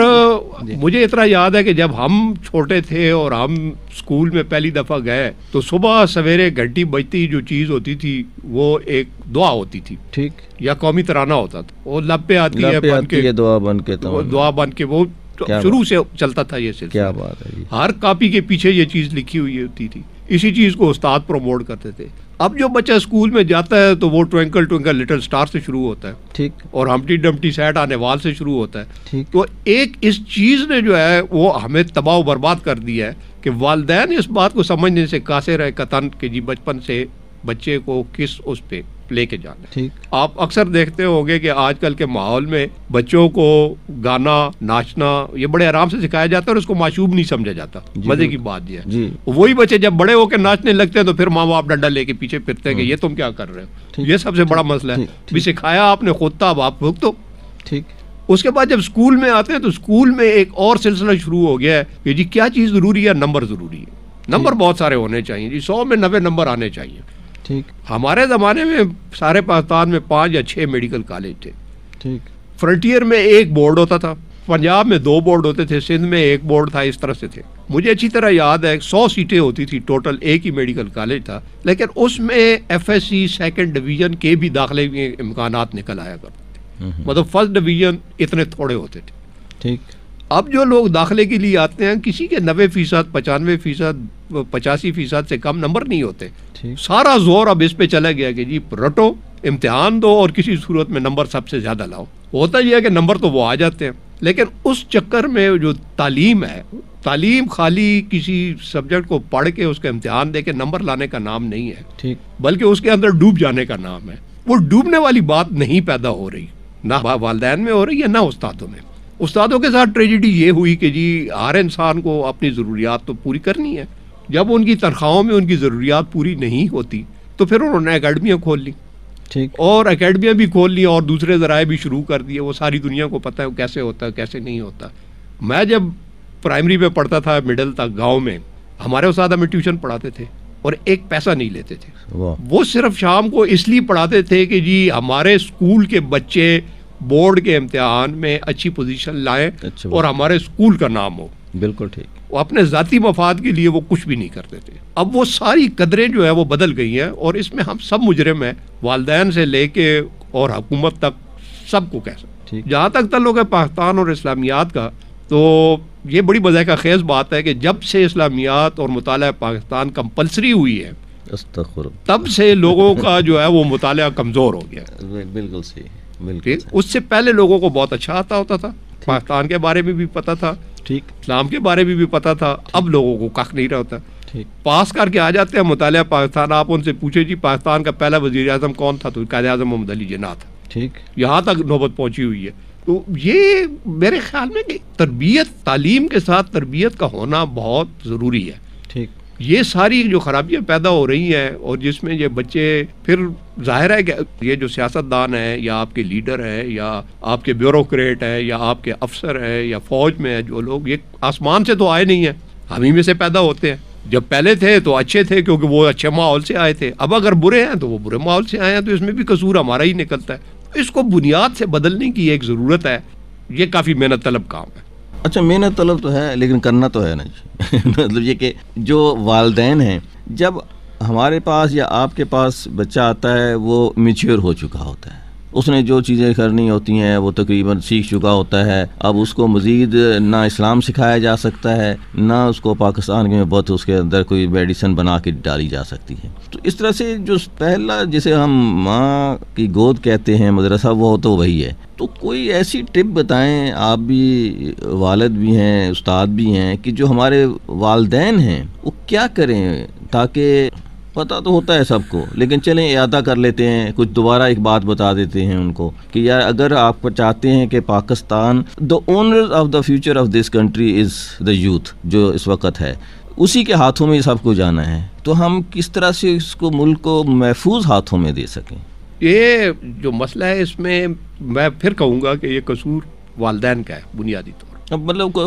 جی۔ مجھے اتنا یاد ہے کہ جب ہم چھوٹے تھے اور ہم اسکول میں پہلی دفعہ گئے تو صبح سویرے گھنٹی بجتی جو چیز ہوتی تھی وہ ایک دعا ہوتی تھی۔ ٹھیک۔ یا قومی ترانہ ہوتا تھا۔ وہ لب پہ آتی ہے بن کے۔ دعا بن کے دعا بن کے وہ شروع سے چلتا تھا یہ سلسلہ۔ کیا بات ہے ہر کاپی کے پیچھے یہ چیز لکھی ہوئی ہوتی تھی۔ اسی چیز کو استاد پروموٹ کرتے تھے۔ اب جو بچہ اسکول میں جاتا ہے تو وہ ٹوینکل ٹوینکل لٹل سٹار سے شروع ہوتا ہے۔ ٹھیک۔ اور ہمٹی ڈمٹی سیٹ آنے وال سے شروع ہوتا ہے۔ تو ایک اس چیز نے جو ہے وہ ہمیں تباہ و برباد کر دیا ہے کہ والدین اس بات کو سمجھنے سے کاسے رہے قطن کہ جی بچپن سے بچے کو کس اس پہ۔ لے کے جانا آپ اکثر دیکھتے ہوں گے کہ آج کل کے ماحول میں بچوں کو گانا ناچنا یہ بڑے آرام سے سکھایا جاتا ہے اور اس کو معشوب نہیں سمجھا جاتا۔ مزے کی بات یہ جی۔ وہی بچے جب بڑے ہو کے ناچنے لگتے ہیں تو پھر ماں باپ ڈنڈا لے کے پیچھے پھرتے ہیں کہ یہ تم کیا کر رہے ہو؟ یہ سب سے بڑا مسئلہ ہے۔ بھی سکھایا آپ نے خود تھا اب آپ بھگتو۔ ٹھیک۔ اس کے بعد جب اسکول میں آتے ہیں تو اسکول میں ایک اور سلسلہ شروع ہو گیا ہے کہ جی کیا چیز ضروری ہے؟ نمبر ضروری ہے۔ نمبر بہت سارے ہونے چاہیے۔ جی سو میں نوے نمبر آنے چاہیے۔ ٹھیک۔ ہمارے زمانے میں سارے پاکستان میں پانچ یا چھ میڈیکل کالج تھے۔ ٹھیک۔ فرنٹیئر میں ایک بورڈ ہوتا تھا۔ پنجاب میں دو بورڈ ہوتے تھے سندھ میں ایک بورڈ تھا اس طرح سے تھے۔ مجھے اچھی طرح یاد ہے سو سیٹیں ہوتی تھی ٹوٹل ایک ہی میڈیکل کالج تھا۔ لیکن اس میں F S C second division کے بھی داخلے کے امکانات نکل آیا کرتے تھے۔ مطلب فرسٹ ڈویژن اتنے تھوڑے ہوتے تھے۔ ٹھیک۔ اب جو لوگ داخلے کے لیے آتے ہیں کسی کے نوے فیصد پچانوے فیصد پچاسی فیصد سے کم نمبر نہیں ہوتے۔ سارا زور اب اس پہ چلا گیا کہ جی رٹو امتحان دو اور کسی صورت میں نمبر سب سے زیادہ لاؤ۔ ہوتا یہ ہے کہ نمبر تو وہ آ جاتے ہیں لیکن اس چکر میں جو تعلیم ہے تعلیم خالی کسی سبجیکٹ کو پڑھ کے اس کا امتحان دے کے نمبر لانے کا نام نہیں ہے ٹھیک۔ بلکہ اس کے اندر ڈوب جانے کا نام ہے۔ وہ ڈوبنے والی بات نہیں پیدا ہو رہی نہ والدین میں ہو رہی ہے نہ استادوں میں۔ استادوں کے ساتھ ٹریجڈی یہ ہوئی کہ جی ہر انسان کو اپنی ضروریات تو پوری کرنی ہے۔ جب ان کی تنخواہوں میں ان کی ضروریات پوری نہیں ہوتی تو پھر انہوں نے اکیڈمیاں کھول لی۔ ٹھیک۔ اور اکیڈمیاں بھی کھول لی اور دوسرے ذرائع بھی شروع کر دیے۔ وہ ساری دنیا کو پتہ ہے وہ کیسے ہوتا ہے کیسے نہیں ہوتا۔ میں جب پرائمری میں پڑھتا تھا مڈل تک گاؤں میں ہمارے استاد ہمیں ٹیوشن پڑھاتے تھے اور ایک پیسہ نہیں لیتے تھے۔ وہ صرف شام کو اس لیے پڑھاتے تھے کہ جی ہمارے اسکول کے بچے بورڈ کے امتحان میں اچھی پوزیشن لائیں اچھا اور ہمارے اسکول کا نام ہو۔ بالکل ٹھیک۔ وہ اپنے ذاتی مفاد کے لیے وہ کچھ بھی نہیں کرتے تھے۔ اب وہ ساری قدریں جو ہے وہ بدل گئی ہیں اور اس میں ہم سب مجرم ہیں۔ والدین سے لے کے اور حکومت تک سب کو کہہ سکتے جہاں تک تعلق ہے پاکستان اور اسلامیات کا تو یہ بڑی کا خیز بات ہے کہ جب سے اسلامیات اور مطالعہ پاکستان کمپلسری ہوئی ہے تب سے لوگوں کا جو ہے وہ مطالعہ کمزور ہو گیا۔ بالکل صحیح۔ اس سے پہلے لوگوں کو بہت اچھا آتا ہوتا تھا۔ پاکستان کے بارے میں بھی پتا تھا۔ ٹھیک۔ اسلام کے بارے میں بھی پتا تھا۔ اب لوگوں کو کخ نہیں رہتا۔ پاس کر کے آ جاتے ہیں مطالعہ پاکستان آپ ان سے پوچھے جی پاکستان کا پہلا وزیر اعظم کون تھا؟ تو قائد اعظم محمد علی جناح تھا۔ ٹھیک۔ یہاں تک نوبت پہنچی ہوئی ہے۔ تو یہ میرے خیال میں کہ تربیت تعلیم کے ساتھ تربیت کا ہونا بہت ضروری ہے۔ ٹھیک۔ یہ ساری جو خرابیاں پیدا ہو رہی ہیں اور جس میں یہ بچے پھر ظاہر ہے کہ یہ جو سیاست دان ہے یا آپ کے لیڈر ہے یا آپ کے بیوروکریٹ ہے یا آپ کے افسر ہے یا فوج میں ہے جو لوگ، یہ آسمان سے تو آئے نہیں ہیں ہم ہی میں سے پیدا ہوتے ہیں۔ جب پہلے تھے تو اچھے تھے، کیونکہ وہ اچھے ماحول سے آئے تھے۔ اب اگر برے ہیں تو وہ برے ماحول سے آئے ہیں، تو اس میں بھی قصور ہمارا ہی نکلتا ہے۔ اس کو بنیاد سے بدلنے کی ایک ضرورت ہے۔ یہ کافی محنت طلب کام ہے۔ اچھا محنت طلب تو ہے، لیکن کرنا تو ہے نا جی۔ مطلب یہ کہ جو والدین ہیں، جب ہمارے پاس یا آپ کے پاس بچہ آتا ہے، وہ میچیور ہو چکا ہوتا ہے۔ اس نے جو چیزیں کرنی ہوتی ہیں وہ تقریباً سیکھ چکا ہوتا ہے۔ اب اس کو مزید نہ اسلام سکھایا جا سکتا ہے، نہ اس کو پاکستان میں بہت اس کے اندر کوئی میڈیسن بنا کے ڈالی جا سکتی ہے۔ تو اس طرح سے جو پہلا جسے ہم ماں کی گود کہتے ہیں، مدرسہ، وہ تو وہی ہے۔ تو کوئی ایسی ٹپ بتائیں، آپ بھی، والد بھی ہیں، استاد بھی ہیں، کہ جو ہمارے والدین ہیں، وہ کیا کریں تاکہ پتہ تو ہوتا ہے سب کو، لیکن چلیں اعادہ کر لیتے ہیں، کچھ دوبارہ ایک بات بتا دیتے ہیں ان کو کہ یار اگر آپ چاہتے ہیں کہ Pakistan the owner of the future of this country is the youth جو اس وقت ہے، اسی کے ہاتھوں میں سب کو جانا ہے۔ تو ہم کس طرح سے اس کو ملک کو محفوظ ہاتھوں میں دے سکیں؟ یہ جو مسئلہ ہے، اس میں میں پھر کہوں گا کہ یہ قصور والدین کا ہے، بنیادی طور مطلب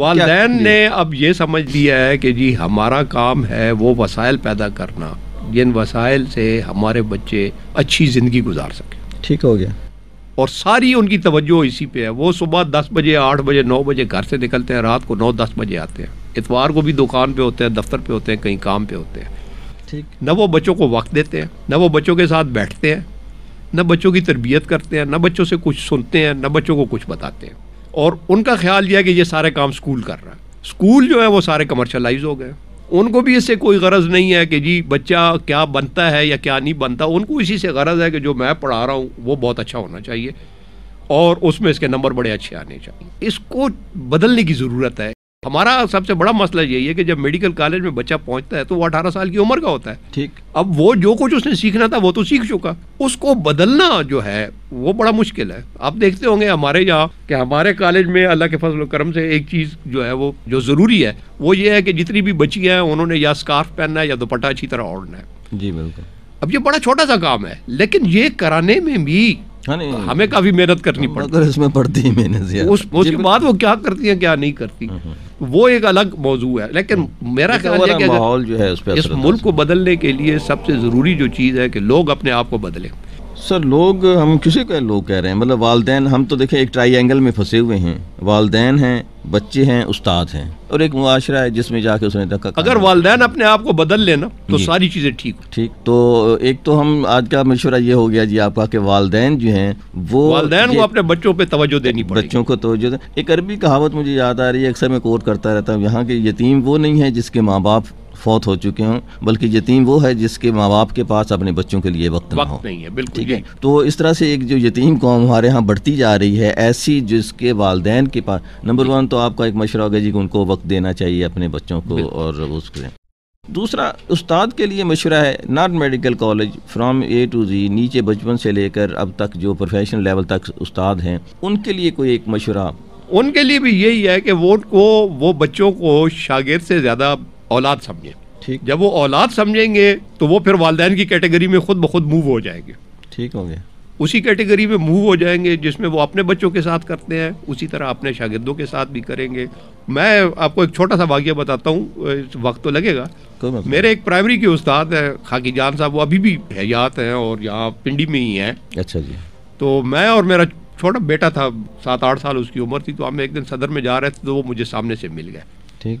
والدین نے اب یہ سمجھ لیا ہے کہ جی ہمارا کام ہے وہ وسائل پیدا کرنا جن وسائل سے ہمارے بچے اچھی زندگی گزار سکیں۔ ٹھیک ہو گیا۔ اور ساری ان کی توجہ اسی پہ ہے۔ وہ صبح دس بجے آٹھ بجے نو بجے گھر سے نکلتے ہیں رات کو نو دس بجے آتے ہیں۔ اتوار کو بھی دکان پہ ہوتے ہیں دفتر پہ ہوتے ہیں کہیں کام پہ ہوتے ہیں۔ ٹھیک۔ نہ وہ بچوں کو وقت دیتے ہیں نہ وہ بچوں کے ساتھ بیٹھتے ہیں نہ بچوں کی تربیت کرتے ہیں نہ بچوں سے کچھ سنتے ہیں نہ بچوں کو کچھ بتاتے ہیں۔ اور ان کا خیال یہ ہے کہ یہ سارے کام اسکول کر رہا ہے۔ اسکول جو ہے وہ سارے کمرشلائز ہو گئے۔ ان کو بھی اس سے کوئی غرض نہیں ہے کہ جی بچہ کیا بنتا ہے یا کیا نہیں بنتا۔ ان کو اسی سے غرض ہے کہ جو میں پڑھا رہا ہوں وہ بہت اچھا ہونا چاہیے اور اس میں اس کے نمبر بڑے اچھے آنے چاہیے۔ اس کو بدلنے کی ضرورت ہے۔ ہمارا سب سے بڑا مسئلہ یہی ہے کہ جب میڈیکل کالج میں بچہ پہنچتا ہے تو وہ اٹھارہ سال کی عمر کا ہوتا ہے۔ ٹھیک۔ اب وہ جو کچھ اس نے سیکھنا تھا وہ تو سیکھ چکا۔ اس کو بدلنا جو ہے وہ بڑا مشکل ہے۔ آپ دیکھتے ہوں گے ہمارے یہاں کہ ہمارے کالج میں اللہ کے فضل و کرم سے ایک چیز جو ہے وہ جو ضروری ہے وہ یہ ہے کہ جتنی بھی بچی ہیں انہوں نے یا اسکارف پہننا ہے یا دوپٹہ اچھی طرح اوڑھنا ہے۔ جی بالکل۔ اب یہ بڑا چھوٹا سا کام ہے لیکن یہ کرانے میں بھی ہمیں کافی محنت کرنی پڑتی۔ اس میں پڑتی محنت اس کے بعد وہ کیا کرتی ہیں کیا نہیں کرتی۔ وہ ایک الگ موضوع ہے۔ لیکن میرا خیال ہے کہ اس ملک کو بدلنے کے لیے سب سے ضروری جو چیز ہے کہ لوگ اپنے آپ کو بدلیں۔ سر لوگ ہم کسی کا لوگ کہہ رہے ہیں؟ مطلب والدین ہم تو دیکھیں ایک ٹرائی اینگل میں پھنسے ہوئے ہیں۔ والدین ہیں بچے ہیں استاد ہیں۔ اور ایک معاشرہ ہے جس میں جا کے اس نے دھکا اگر والدین اپنے آپ کو بدل لینا تو جی۔ ساری چیزیں ٹھیک ٹھیک۔ تو ایک تو ہم آج کا مشورہ یہ ہو گیا جی آپ کا کہ والدین جو ہیں وہ والدین کو اپنے بچوں پہ توجہ دینی پڑے بچوں کو توجہ دیں ایک عربی کہاوت مجھے یاد آ رہی ہے اکثر میں کوٹ کرتا رہتا ہوں یہاں کے یتیم وہ نہیں ہے جس کے ماں باپ فوت ہو چکے ہوں بلکہ یتیم وہ ہے جس کے ماں باپ کے پاس اپنے بچوں کے لیے وقت نہ ہو۔ وقت نہیں ہے بالکل تو اس طرح سے ایک جو یتیم قوم ہمارے ہاں بڑھتی جا رہی ہے ایسی جس کے والدین کے پاس۔ نمبر ون تو آپ کا ایک مشورہ ہوگا جی کہ ان کو وقت دینا چاہیے اپنے بچوں کو۔ اور اس کے۔ دوسرا استاد کے لیے مشورہ ہے not medical college from A to Z نیچے بچپن سے لے کر اب تک جو پروفیشنل لیول تک استاد ہیں ان کے لیے کوئی ایک مشورہ؟ ان کے لیے بھی یہی ہے کہ وہ کو وہ بچوں کو شاگرد سے زیادہ اولاد سمجھیں۔ ٹھیک۔ جب وہ اولاد سمجھیں گے تو وہ پھر والدین کی کیٹیگری میں خود بخود موو ہو جائیں گے۔ ٹھیک ہو گیا اسی کیٹیگری میں موو ہو جائیں گے جس میں وہ اپنے بچوں کے ساتھ کرتے ہیں اسی طرح اپنے شاگردوں کے ساتھ بھی کریں گے۔ میں آپ کو ایک چھوٹا سا واقعہ بتاتا ہوں وقت تو لگے گا۔ میرے ایک پرائمری کے استاد ہیں خاکی جان صاحب وہ ابھی بھی حیات ہیں اور یہاں پنڈی میں ہی ہیں۔ اچھا جی۔ تو میں اور میرا چھوٹا بیٹا تھا سات آٹھ سال اس کی عمر تھی تو ہم ایک دن صدر میں جا رہے تھے تو وہ مجھے سامنے سے مل گئے۔ ٹھیک۔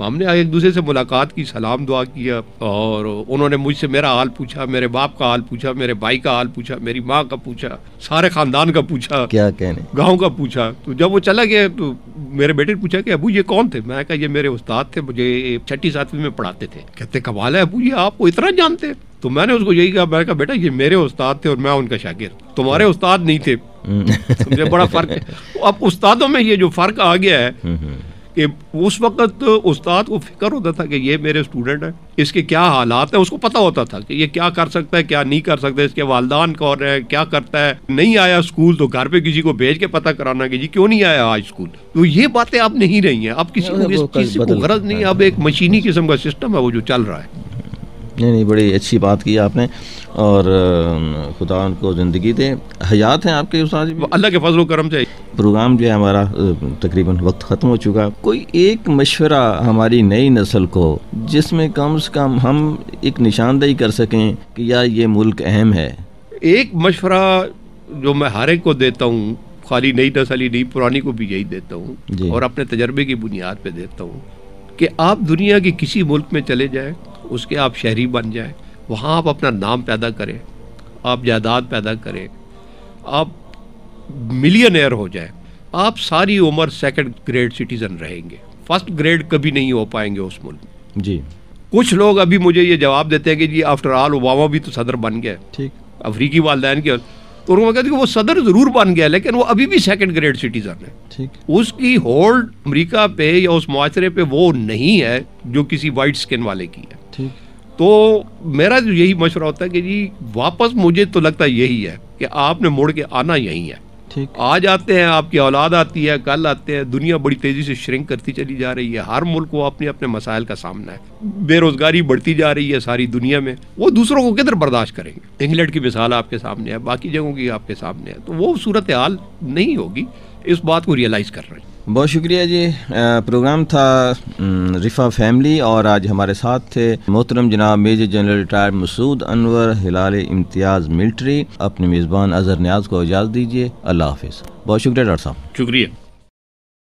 ہم نے ایک دوسرے سے ملاقات کی سلام دعا کیا اور انہوں نے مجھ سے میرا حال پوچھا میرے باپ کا حال پوچھا میرے بھائی کا حال پوچھا میری ماں کا پوچھا سارے خاندان کا پوچھا کیا کہنے؟ گاؤں کا پوچھا۔ تو جب وہ چلا گیا تو میرے بیٹے نے پوچھا کہ ابو یہ کون تھے؟ میں کہا یہ میرے استاد تھے مجھے چھٹی ساتویں میں پڑھاتے تھے۔ کہتے کمال ہے ابو یہ آپ کو اتنا جانتے؟ تو میں نے اس کو یہی کہا میں نے کہا بیٹا یہ میرے استاد تھے اور میں ان کا شاگرد تمہارے استاد نہیں تھے۔ مجھے بڑا فرق ہے۔ اب استادوں میں یہ جو فرق آ گیا ہے کہ اس وقت استاد کو فکر ہوتا تھا کہ یہ میرے اسٹوڈنٹ ہیں اس کے کیا حالات ہیں؟ اس کو پتا ہوتا تھا کہ یہ کیا کر سکتا ہے کیا نہیں کر سکتا اس کے والدان کون ہے کیا کرتا ہے؟ نہیں آیا اسکول تو گھر پہ کسی کو بھیج کے پتا کرانا کہ جی کیوں نہیں آیا آج اسکول تو یہ باتیں اب نہیں رہی ہیں۔ اب کسی کو غرض نہیں اب ایک مشینی قسم کا سسٹم ہے وہ جو چل رہا ہے۔ نہیں نہیں بڑی اچھی بات کی آپ نے۔ اور خدا ان کو زندگی دے۔ حیات ہیں آپ کے استاد جی۔ اللہ کے فضل و کرم سے۔ پروگرام جو ہے ہمارا تقریباً وقت ختم ہو چکا۔ کوئی ایک مشورہ ہماری نئی نسل کو جس میں کم سے کم ہم ایک نشاندہی کر سکیں کہ یار یہ ملک اہم ہے۔ ایک مشورہ جو میں ہر ایک کو دیتا ہوں خالی نئی نسل ہی نہیں پرانی کو بھی یہی دیتا ہوں۔ جی۔ اور اپنے تجربے کی بنیاد پہ دیتا ہوں کہ آپ دنیا کے کسی ملک میں چلے جائیں۔ اس کے آپ شہری بن جائیں۔ وہاں آپ اپنا نام پیدا کریں آپ جائیداد پیدا کریں آپ ملین ایئر ہو جائیں۔ آپ ساری عمر سیکنڈ گریڈ سٹیزن رہیں گے۔ فرسٹ گریڈ کبھی نہیں ہو پائیں گے اس ملک۔ میں جی۔ کچھ لوگ ابھی مجھے یہ جواب دیتے ہیں کہ جی آفٹر آل اوباما بھی تو صدر بن گئے ٹھیک۔ افریقی والدین کے تو انہوں نے کہا کہ وہ صدر ضرور بن گیا لیکن وہ ابھی بھی سیکنڈ گریڈ سٹیزن ہے ٹھیک۔ اس کی ہولڈ امریکہ پہ یا اس معاشرے پہ وہ نہیں ہے جو کسی وائٹ سکن والے کی ہے۔ تو میرا جو یہی مشورہ ہوتا ہے کہ جی واپس مجھے تو لگتا یہی ہے کہ آپ نے مڑ کے آنا یہی ہے۔ ٹھیک۔ آج آتے ہیں آپ کی اولاد آتی ہے کل آتے ہیں دنیا بڑی تیزی سے شرنک کرتی چلی جا رہی ہے۔ ہر ملک کو اپنے اپنے مسائل کا سامنا ہے۔ بے روزگاری بڑھتی جا رہی ہے ساری دنیا میں۔ وہ دوسروں کو کدھر برداشت کریں گے؟ انگلینڈ کی مثال آپ کے سامنے ہے باقی جگہوں کی آپ کے سامنے ہے۔ تو وہ صورت حال نہیں ہوگی اس بات کو ریئلائز کر رہے ہیں۔ بہت شکریہ جی۔ پروگرام تھا رفا فیملی اور آج ہمارے ساتھ تھے۔ محترم جناب major general retire Masood Anwar, Hilal Imtiaz military. اپنے میزبان اظہر نیاز کو اجازت دیجیے اللہ حافظ۔ بہت شکریہ ڈاکٹر صاحب۔ شکریہ۔